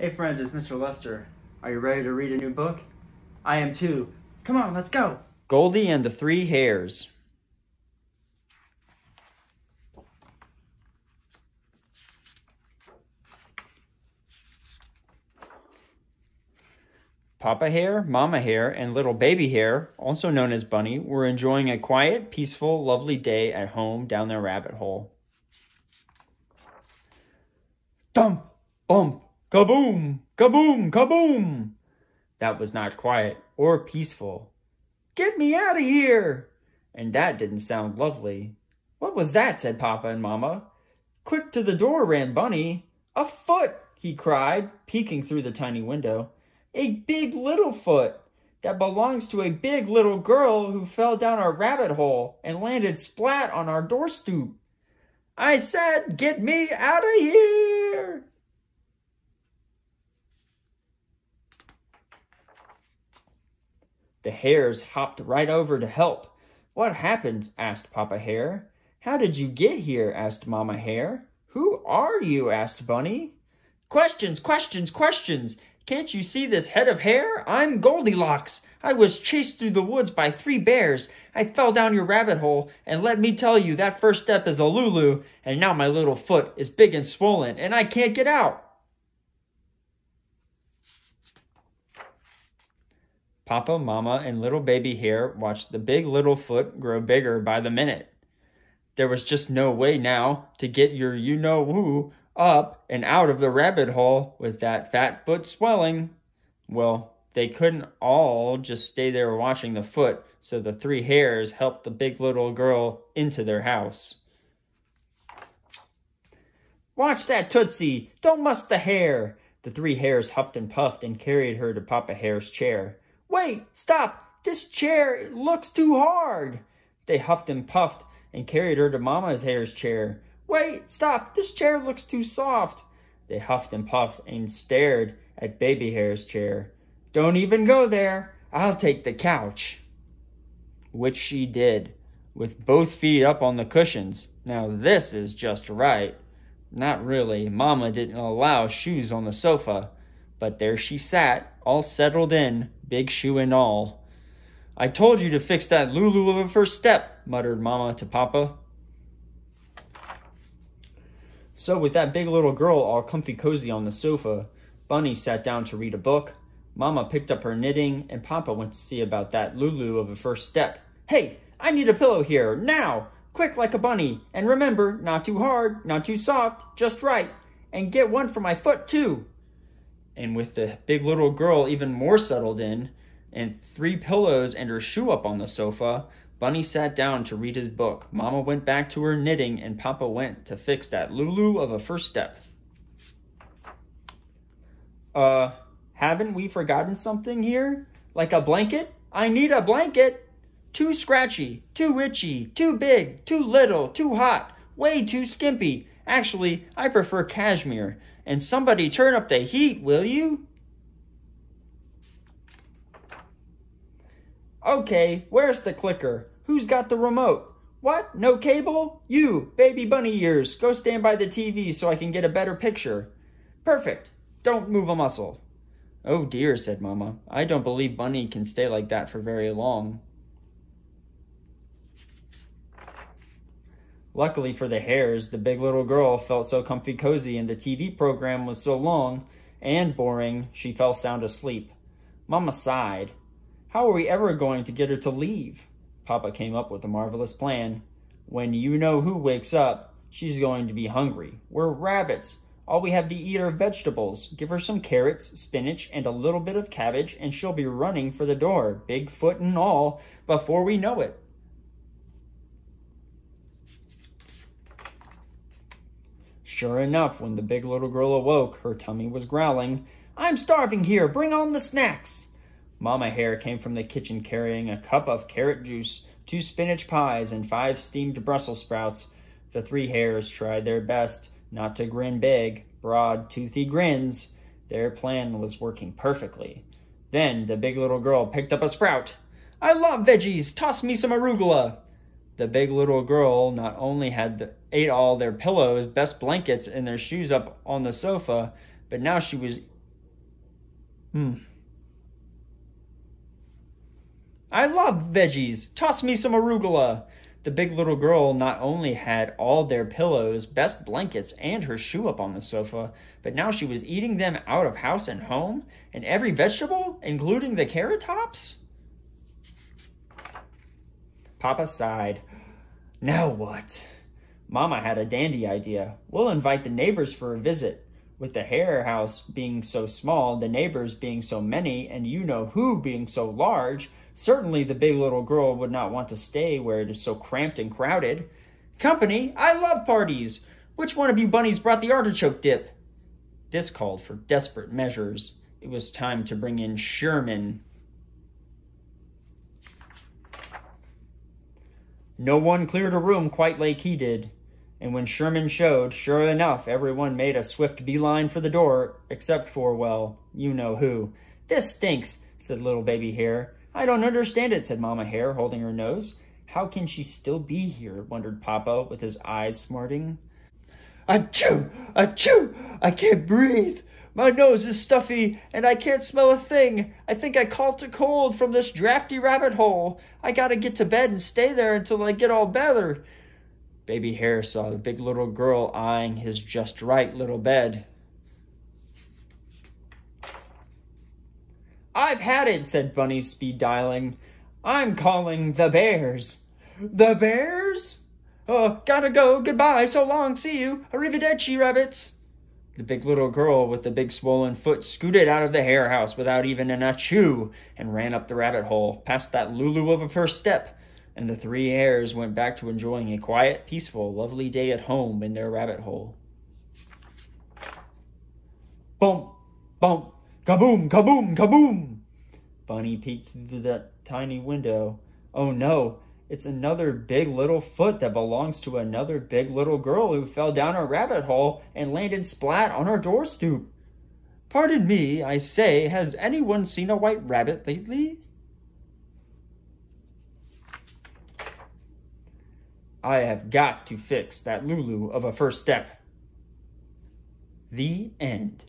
Hey friends, it's Mr. Lester. Are you ready to read a new book? I am too. Come on, let's go. Goldie and the Three Hares. Papa Hare, Mama Hare, and little baby Hare, also known as Bunny, were enjoying a quiet, peaceful, lovely day at home down their rabbit hole. Thump, bump, kaboom, kaboom, kaboom. That was not quiet or peaceful. Get me out of here! And that didn't sound lovely. What was that? said Papa and Mama. Quick to the door ran Bunny. A foot, he cried, peeking through the tiny window. A big little foot that belongs to a big little girl who fell down our rabbit hole and landed splat on our door stoop. I said, get me out of here! The hares hopped right over to help. What happened? asked Papa Hare. How did you get here? asked Mama Hare. Who are you? asked Bunny. Questions, questions, questions. Can't you see this head of hair? I'm Goldilocks. I was chased through the woods by three bears. I fell down your rabbit hole, and let me tell you, that first step is a Lulu, and now my little foot is big and swollen, and I can't get out. Papa, Mama, and little baby Hare watched the big little foot grow bigger by the minute. There was just no way now to get your you-know-who up and out of the rabbit hole with that fat foot swelling. Well, they couldn't all just stay there watching the foot, so the three hares helped the big little girl into their house. Watch that Tootsie! Don't muss the hair! The three hares huffed and puffed and carried her to Papa Hare's chair. Wait! Stop! This chair looks too hard! They huffed and puffed and carried her to Mama's Hare's chair. Wait, stop, this chair looks too soft. They huffed and puffed and stared at Baby Hare's chair. Don't even go there, I'll take the couch. Which she did, with both feet up on the cushions. Now this is just right. Not really, Mama didn't allow shoes on the sofa, but there she sat, all settled in, big shoe and all. I told you to fix that Lulu of a first step, muttered Mama to Papa. So with that big little girl all comfy cozy on the sofa, Bunny sat down to read a book, Mama picked up her knitting, and Papa went to see about that Lulu of a first step. Hey, I need a pillow here, now! Quick like a bunny, and remember, not too hard, not too soft, just right, and get one for my foot too. And with the big little girl even more settled in, and three pillows and her shoe up on the sofa, Bunny sat down to read his book. Mama went back to her knitting, and Papa went to fix that Lulu of a first step. Uh, haven't we forgotten something here? Like a blanket? I need a blanket! Too scratchy, too itchy, too big, too little, too hot, way too skimpy. Actually, I prefer cashmere. And somebody turn up the heat, will you? Okay, where's the clicker? Who's got the remote? What? No cable? You, baby bunny ears, go stand by the TV so I can get a better picture. Perfect. Don't move a muscle. Oh dear, said Mama. I don't believe Bunny can stay like that for very long. Luckily for the hares, the big little girl felt so comfy cozy and the TV program was so long and boring she fell sound asleep. Mama sighed. How are we ever going to get her to leave? Papa came up with a marvelous plan. When you know who wakes up, she's going to be hungry. We're rabbits. All we have to eat are vegetables. Give her some carrots, spinach, and a little bit of cabbage, and she'll be running for the door, big foot and all, before we know it. Sure enough, when the big little girl awoke, her tummy was growling. I'm starving here. Bring on the snacks. Mama Hare came from the kitchen carrying a cup of carrot juice, two spinach pies, and five steamed Brussels sprouts. The three hares tried their best not to grin big, broad, toothy grins. Their plan was working perfectly. Then the big little girl picked up a sprout. I love veggies. Toss me some arugula. The big little girl not only had the, ate all their pillows, best blankets, and their shoes up on the sofa, but now she was Hmm. I love veggies. Toss me some arugula. The big little girl not only had all their pillows, best blankets, and her shoe up on the sofa, but now she was eating them out of house and home, and every vegetable, including the carrot tops. Papa sighed. Now what? Mama had a dandy idea. We'll invite the neighbors for a visit. With the Hare house being so small, the neighbors being so many, and you know who being so large, certainly the big little girl would not want to stay where it is so cramped and crowded. Company, I love parties. Which one of you bunnies brought the artichoke dip? This called for desperate measures. It was time to bring in Sherman. No one cleared a room quite like he did. And when Sherman showed, sure enough, everyone made a swift beeline for the door, except for, well, you know who. This stinks, said little baby Hare. I don't understand it, said Mama Hare, holding her nose. How can she still be here? wondered Papa, with his eyes smarting. Achoo! Achoo! I can't breathe! My nose is stuffy, and I can't smell a thing. I think I caught a cold from this drafty rabbit hole. I gotta get to bed and stay there until I get all better. Baby Hare saw the big little girl eyeing his just right little bed. I've had it, said Bunny, speed dialing. I'm calling the bears. The bears? Oh, gotta go. Goodbye. So long. See you. Arrivederci, rabbits. The big little girl with the big swollen foot scooted out of the hare house without even an achoo and ran up the rabbit hole, past that Lulu of a first step, and the three hares went back to enjoying a quiet, peaceful, lovely day at home in their rabbit hole. Bump, bump, kaboom, kaboom, kaboom! Bunny peeked through that tiny window. Oh no, it's another big little foot that belongs to another big little girl who fell down a rabbit hole and landed splat on our door stoop. Pardon me, I say, has anyone seen a white rabbit lately? I have got to fix that Lulu of a first step. The end.